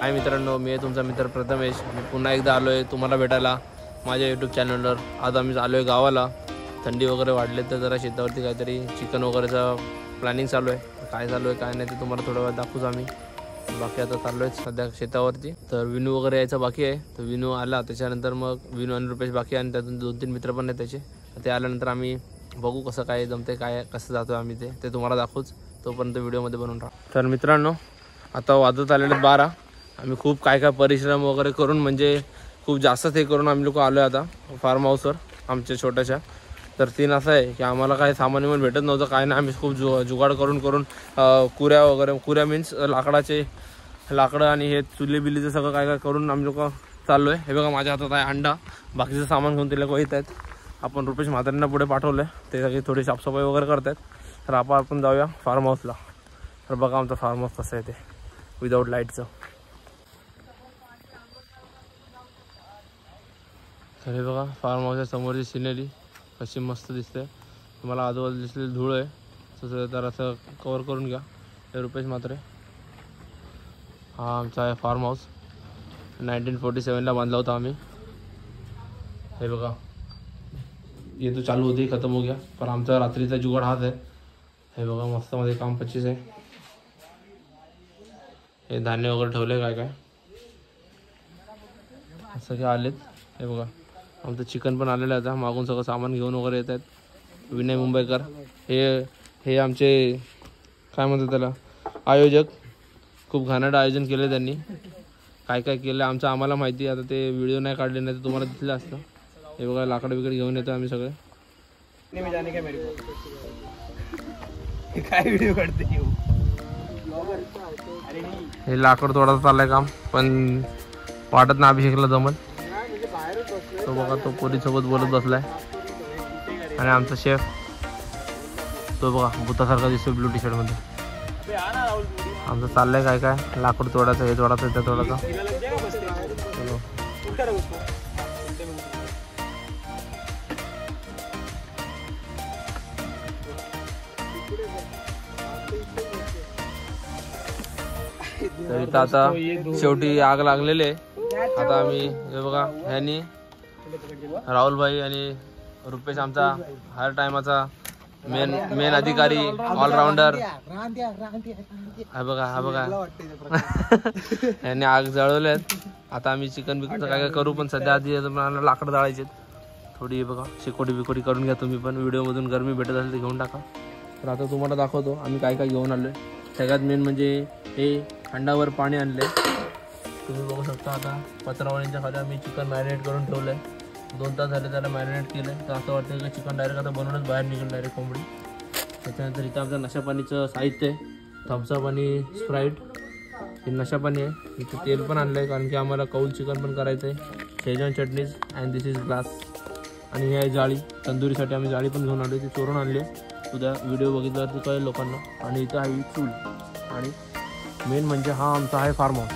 हाय मित्रांनो मी आहे तुमचा मित्र प्रथमेश. मी पुन्हा एकदा आलो आहे तुम्हाला भेटायला माझ्या यूट्यूब चॅनलवर आज आम्ही आलो आहे गावाला. थंडी वगैरे वाढले तर जरा शेतावरती काहीतरी चिकन वगैरेचं प्लॅनिंग चालू आहे. काय चालू आहे काय नाही ते तुम्हाला थोडं वेळ दाखवूच आम्ही. बाकी आता चाललो आहे सध्या शेतावरती. तर विनू वगैरे यायचा बाकी आहे. तर विनू आला त्याच्यानंतर मग विनू आणि रुपेश बाकी आहे आणि त्यातून दोन तीन मित्र पण आहेत त्याचे. ते आल्यानंतर आम्ही बघू कसं काय जमते काय कसं जातो आम्ही ते. ते तुम्हाला दाखवूच. तोपर्यंत व्हिडिओमध्ये बनवून राहा. तर मित्रांनो आता वाजत आलेले बारा. आम्ही खूप काय काय परिश्रम वगैरे करून म्हणजे खूप जास्तच हे करून आम्ही लोक आलो आहे आता फार्म हाऊसवर आमच्या छोट्याशा. तर तीन असं आहे की आम्हाला काही सामान विमान भेटत नव्हतं काय नाही. आम्ही खूप जु जुगाड करून करून कुऱ्या वगैरे कुऱ्या मीन्स लाकडाचे लाकडं आणि हे चुली बिलीचं सगळं काय काय करून आम्ही लोक चाललो आहे हे बघा माझ्या हातात आहे अंडा. बाकीचं सामान घेऊन ते लोक येत आहेत. आपण रुपेश म्हातारींना पुढे पाठवलं आहे ते सगळी थोडी साफसफाई वगैरे करत आहेत तर आपण आपण जाऊया फार्म हाऊसला तर बघा आमचं फार्म हाऊस कसं आहे ते. विदाऊट लाईटचं तर हे बघा फार्म हाऊसच्या समोरची सिनरी कशी मस्त दिसते. तुम्हाला आजूबाजू दिसलेली धूळ आहे. तसं तर असं कवर करून घ्या. हे रुपेश मात्र हा आमचा आहे फार्म हाऊस नाईन्टीन फोर्टी सेवनला बांधला होता आम्ही. हे बघा. ये तो चालू होती खतम हो गया पण आमचा रात्रीचा जुगाड हाच आहे. हे बघा मस्त मध्ये काम पच्चीस आहे. हे धान्य वगैरे ठेवले काय काय? असं काय आलेत. हे बघा. आमचं चिकन पण आलेलं आहे आता. मागून सगळं सामान घेऊन वगैरे येत आहेत. विनय मुंबईकर. हे हे आमचे काय म्हणतात त्याला? आयोजक. खूप घाणेरडं आयोजन केलं त्यांनी. काय काय केलं आमचं आम्हाला माहिती आहे. आता ते व्हिडिओ नाही काढले नाही तर तुम्हाला दिसलं असतं. हे बघा लाकडं बिकडे घेऊन येतो आम्ही सगळे. काय व्हिडिओ काढते हे? लाकड तोडायचं चाललंय काम पण वाटत ना अभिषेकला जमल तो बघा तो पोरीसोबत बोलत बसलाय. आणि आमचा शेफ तो बघा भूतासारखा दिसतो ब्लू टी शर्टमध्ये आमचं चाललंय काय काय? लाकूड तोडायचं हे तोडायचं त्या तोडायचं. चलो. तर इथं आता शेवटी आग लागलेली आहे. आता आम्ही हे बघा ह्यानी राहुलभाई आणि रुपेश आमचा हर टायमाचा मेन मेन अधिकारी ऑलराऊंडर हा बघा हा बघा. यांनी आग जळवले आता आम्ही चिकन बिकनचं काय काय करू पण सध्या आधी लाकडं जाळायचे थोडी बघा शेकोटी बिकोटी करून घ्या तुम्ही पण. व्हिडिओमधून गरमी भेटत असेल तर घेऊन टाका. तर आता तुम्हाला दाखवतो आम्ही काय काय घेऊन आलोय. सगळ्यात मेन म्हणजे हे खंडावर पाणी आणले तुम्ही बघू शकता आता पत्रावळींच्या खाली आम्ही चिकन मॅरिनेट करून ठेवलं आहे दोन तास झाले त्याला मॅरिनेट केलं आहे तर असं वाटतं की चिकन डायरेक्ट आता बनवूनच बाहेर निघेल डायरेक्ट कोंबडी. त्याच्यानंतर इथं आमचं नशापाणीचं साहित्य आहे. थम्सअप आणि स्प्राईट. हे नशापाणी आहे. इथं तेल पण आणलं आहे कारण की आम्हाला कौल चिकन पण करायचं आहे Schezwan chutneys and this is glass आणि ही आहे जाळी. तंदुरीसाठी आम्ही जाळी पण घेऊन आलो ती चोरून आणली आहे. उद्या व्हिडिओ बघितल्यावरती कळेल लोकांना. आणि इथं आहे चूल. आणि मेन म्हणजे हा आमचा आहे फार्म हाऊस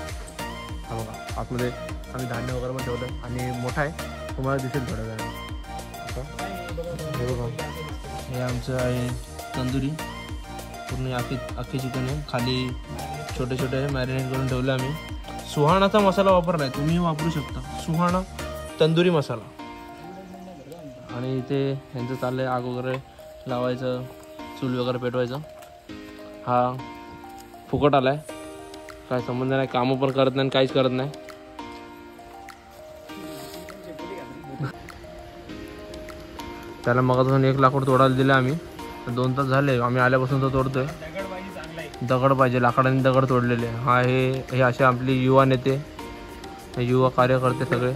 हा बघा आतमध्ये आम्ही धान्य वगैरे पण ठेवलं आहे आणि मोठा आहे. तुम्हाला दिसेल थोडं काय हे बघा. हे आमचं आहे तंदुरी. पूर्ण अख्खी अख्खी चिकन आहे. खाली छोटे छोटे मॅरिनेट करून ठेवलं आम्ही. सुहाणाचा मसाला वापरला आहे तुम्ही वापरू शकता. सुहाणा तंदुरी मसाला. आणि इथे यांचं चाललं आहे आग वगैरे लावायचं चूल वगैरे पेटवायचं. हा फुकट आला आहे काय संबंध नाही. कामं पण करत नाही आणि काहीच करत नाही. त्याला मगापासून एक लाकूड तोडायला दिलं आम्ही. दोन तास झाले आम्ही आल्यापासून तो तोडतोय. दगड पाहिजे आहे दगड पाहिजे लाकडाने दगड तोडलेले. हा हे हे असे आपले युवा नेते हे युवा कार्यकर्ते सगळे.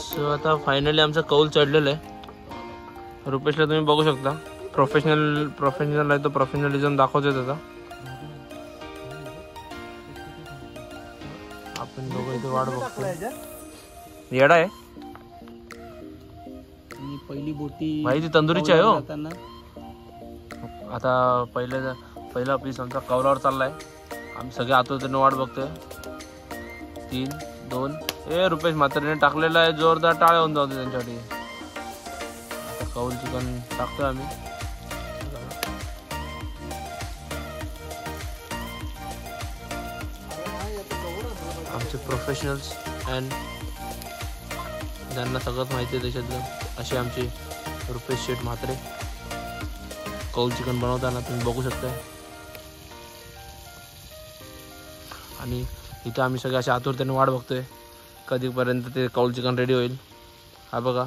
सो आता फायनली आमचं कौल चढलेलं आहे. रुपेशला तुम्ही बघू शकता. प्रोफेशनल प्रोफेशनल आहे तो प्रोफेशनलिझम दाखवतोय त्याचा. आपण दोघं इथे वाट बघतो येडा आहे. पहिली बोटी भाई तंदुरीची आहे हो. आता पहिले पहिला पीस आमचा कवलावर चाललाय. आम्ही सगळे आतोतरीने वाट बघतोय. तीन दोन. ए रुपेश मात्रेने टाकलेला आहे. जोरदार टाळ होऊन जाऊ त्यांच्यासाठी. आता कौल चिकन टाकतोय आम्ही. आमचे प्रोफेशनल्स अँड ज्यांना सगळंच माहिती आहे त्याच्यातलं असे आमचे रुपेश शेठ म्हात्रे. कौल चिकन बनवताना तुम्ही बघू शकता आणि इथं आम्ही सगळे अशा आतुरतेने वाट बघतोय. कधीपर्यंत ते कौल चिकन रेडी होईल. हा बघा.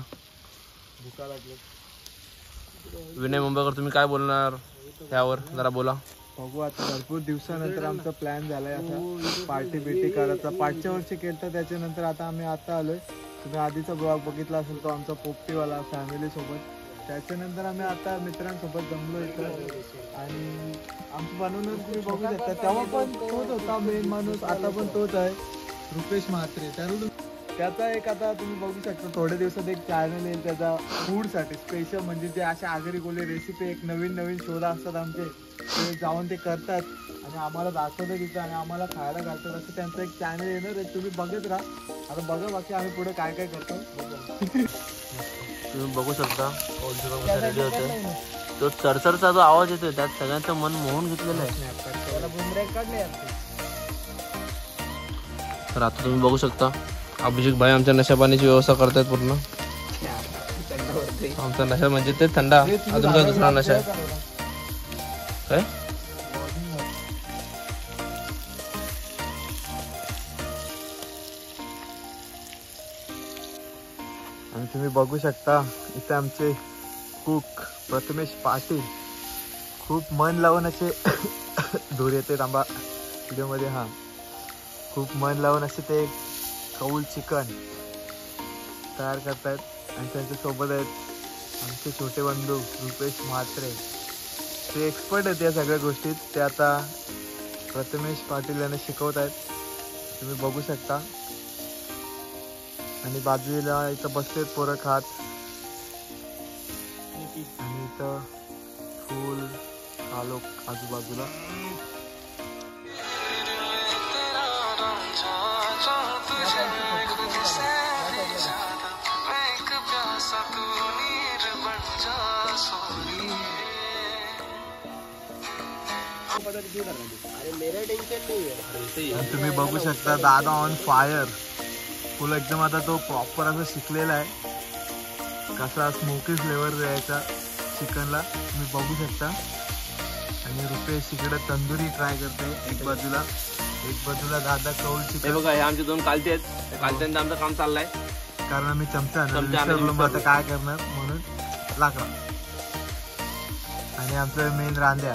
विनय मुंबईकर तुम्ही काय बोलणार? त्यावर जरा बोला. बघू आता भरपूर दिवसानंतर आमचा प्लॅन झालाय आता. पार्टी बिर्टी करायचा. पाठच्या वर्षी केलं त्याच्यानंतर आता आम्ही आता आलोय. तुम्ही आधीचा ब्लॉग बघितला असेल तो आमचा पोपटीवाला फॅमिली सोबत. त्याच्यानंतर आम्ही आता मित्रांसोबत जमलो इथं. आणि आमचं बनवून तुम्ही बघू शकता. तेव्हा पण तोच होता मेन माणूस आता पण तोच आहे. रुपेश म्हात्रे. त्याकडून त्याचा एक आता तुम्ही बघू शकता थोड्या दिवसात एक चॅनल येईल त्याचा फूडसाठी स्पेशल म्हणजे जे अशा आगरी गोले रेसिपी एक नवीन नवीन शोध असतात आमचे. ते जाऊन ते करतात. आणि आम्हाला दाखवतात तिथं आणि आम्हाला खायला घालतात. असं त्यांचं एक चॅनल येणार आहे तुम्ही बघत राहा. आता बघा बाकी आम्ही पुढे काय काय करतो. तुम्ही बघू शकता. रेडी होतं. तो चरचरचा जो आवाज येतोय त्यात सगळ्यांचं मन मोहून घेतलेलं आहे. तर आता तुम्ही बघू शकता अभिषेक भाई आमच्या नशा पाण्याची व्यवस्था करतायत पूर्ण. आमचा नशा म्हणजे ते थंडा. अजून काय दुसरा नशा आहे? काय? तुम्ही बघू शकता इथे आमचे कुक प्रथमेश पाटील. खूप मन लावून असे धूर येते तांबा व्हिडिओमध्ये हां. खूप मन लावून असे ते कौल चिकन तयार करतायत आणि त्यांच्यासोबत आहेत आमचे छोटे बंधू रुपेश म्हात्रे. ते एक्सपर्ट आहेत या सगळ्या गोष्टीत. ते आता प्रथमेश पाटील यांना शिकवत आहेत तुम्ही बघू शकता. आणि बाजूला इथं बसते पोरं खात. आणि इथं फुल आलोक आजूबाजूला. तुम्ही बघू शकता दादा ऑन फायर फुल एकदम आता तो प्रॉपर असं शिकलेला आहे. कसा स्मोकी फ्लेवर द्यायचा चिकनला तुम्ही बघू शकता. आणि रुपेश इकडे तंदुरी ट्राय करते एक बाजूला एक बाजूला दादा कौल हे चिकन बघा हे आमचे दोन कालते आहेत. त्या कालत्यांचं आमचं काम चाललंय. कारण आम्ही चमचा आता. काय करणार म्हणून. लाकडा. आणि आमचं मेन रांद्या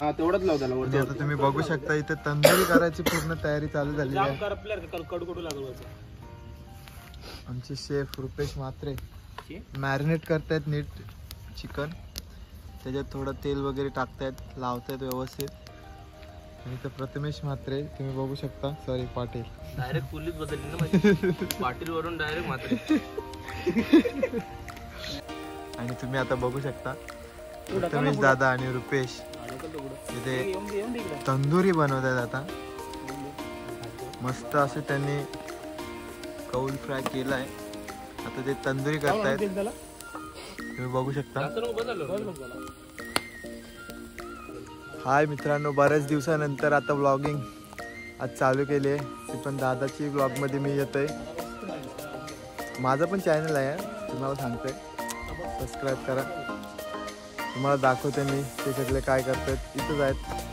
हा तेवढंच लाव त्याला म्हणजे आता तुम्ही बघू शकता इथे तंदुरी करायची पूर्ण तयारी चालू झालेली आहे. कडकडू लागलो आमचे शेफ रुपेश म्हात्रे मॅरिनेट करतायत नीट चिकन. त्याच्यात थोडं तेल वगैरे टाकतायत लावतायत व्यवस्थित. आणि इथं प्रथमेश म्हात्रे तुम्ही बघू शकता. सॉरी पाटील. डायरेक्ट पुलीस बदलली ना माझी. पाटील वरून डायरेक्ट मात्र आणि तुम्ही आता बघू शकता प्रथमेश दादा आणि रुपेश इथे तंदुरी बनवत आहेत आता. मस्त असं त्यांनी कौल फ्राय केलाय. आता ते तंदुरी करतायत. तुम्ही बघू शकता. हाय मित्रांनो बऱ्याच दिवसानंतर आता ब्लॉगिंग आज चालू केली आहे. ती पण दादाची ब्लॉगमध्ये मी येतोय. माझं पण चॅनल आहे तुम्हाला सांगतोय. सबस्क्राईब करा. तुम्हाला दाखवते मी ते सगळे काय करतात. इथंच आहेत.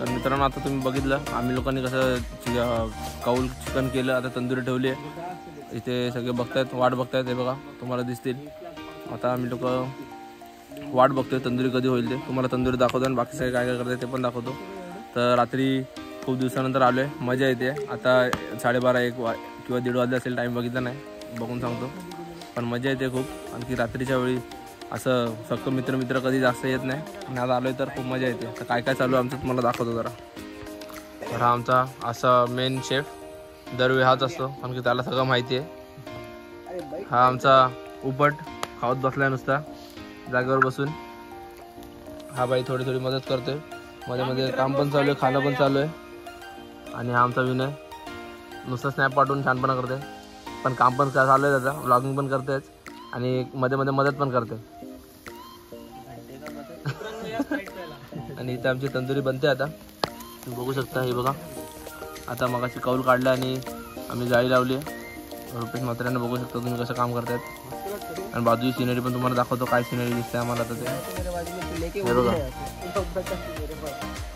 तर मित्रांनो आता तुम्ही बघितलं आम्ही लोकांनी कसं कौल चिकन केलं आता तंदुरी ठेवली आहे. इथे सगळे बघतायत वाट बघतायत हे बघा तुम्हाला दिसतील. आता आम्ही लोक वाट बघतोय तंदुरी कधी होईल ते. तुम्हाला तंदुरी दाखवतो आणि बाकी सगळे काय काय करतात ते पण दाखवतो. तर रात्री खूप दिवसानंतर आलो आहे मजा येते. आता साडेबारा एक वा किंवा दीड वाजले असेल टाईम बघितला नाही बघून सांगतो. पण मजा येते खूप. आणखी रात्रीच्या वेळी असं फक्त मित्र मित्र कधी जास्त येत नाही. आणि आलो आलोय तर खूप मजा येते. तर काय काय चालू आहे आमचं तुम्हाला दाखवतो जरा. तर हा आमचा असा मेन शेफ दरवेळी हाच असतो. आणखी त्याला सगळं माहिती आहे. हा आमचा उपट खावत बसलाय नुसता. जागेवर बसून. हा बाई थोडी थोडी मदत करतोय. मध्ये मध्ये काम पण चालू आहे खाणं पण चालू आहे. आणि हा आमचा विनय. नुसतं स्नॅप पाठवून छानपणा करते पण काम पण चालू आहे त्याचा. व्लॉगिंग पण करतेच आणि मध्ये मध्ये मदत पण करते आणि इथं आमची तंदुरी बनते आता. तुम्ही बघू शकता हे बघा. आता मगाशी कौल काढला आणि आम्ही जाळी लावली रुपेश मात्र्यांना बघू शकता तुम्ही कसं काम करतायत. आणि बाजूची सिनरी पण तुम्हाला दाखवतो काय सिनरी दिसते आम्हाला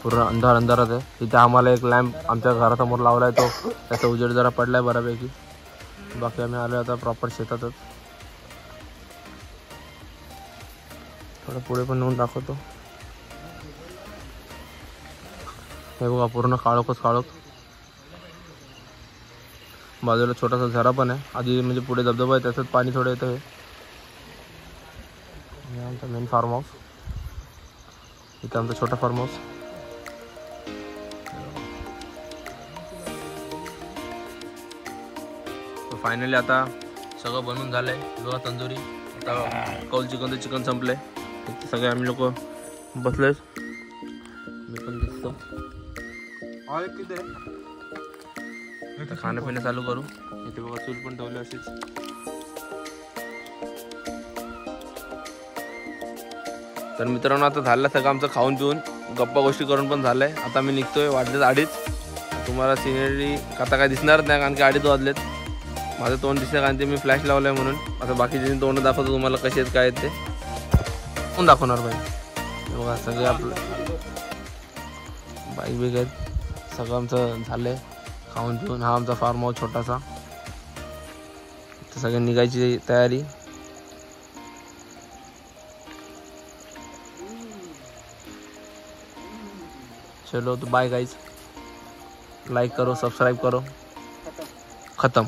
पूर्ण अंधार अंधारात आहे. तिथे आम्हाला एक लॅम्प आमच्या घरासमोर लावलाय तो. त्याचा उजेड जरा पडलाय बऱ्यापैकी. बाकी आम्ही आलो आता प्रॉपर शेतातच. थोडं पुढे पण नेऊन दाखवतो. हे बघा पूर्ण काळोखच काळोख. बाजूला छोटासा झरा पण आहे. आधी म्हणजे पुढे धबधबा आहे त्याच्यात पाणी थोडं येतं हे. आमचा मेन फार्म हाऊस इथं आमचा छोटा फार्म हाऊस फायनली आता सगळं बनून झालंय. बघा तंदुरी. आता कौल चिकन तर चिकन संपलंय. इथे सगळे आम्ही लोक बसलोय मी पण दिसतो आता खाणं पिणं चालू करू. इथे बघा चूल पण ठेवली अशीच तर मित्रांनो आता झालं सगळं आमचं खाऊन पिऊन. गप्पा गोष्टी करून पण झालं आहे आता मी निघतोय वाजलेत अडीच. तुम्हाला सिनेरी आता काय दिसणारच नाही कारण की अडीच वाजलेत. माझं तोंड दिसलं कारण ते मी फ्लॅश लावलं आहे म्हणून. आता बाकीचे तोंड दाखवतो तुम्हाला कसे आहेत काय आहेत ते. कोण दाखवणार बाई? बघा सगळे आपलं बाईक बिक आहेत. सगळं आमचं झालं आहे खाऊन पिऊन. हा आमचा फार्म हाऊस छोटासा. तर सगळे निघायची तयारी. चलो तो बाय गाइस लाइक करो सब्सक्राइब करो. खत्म.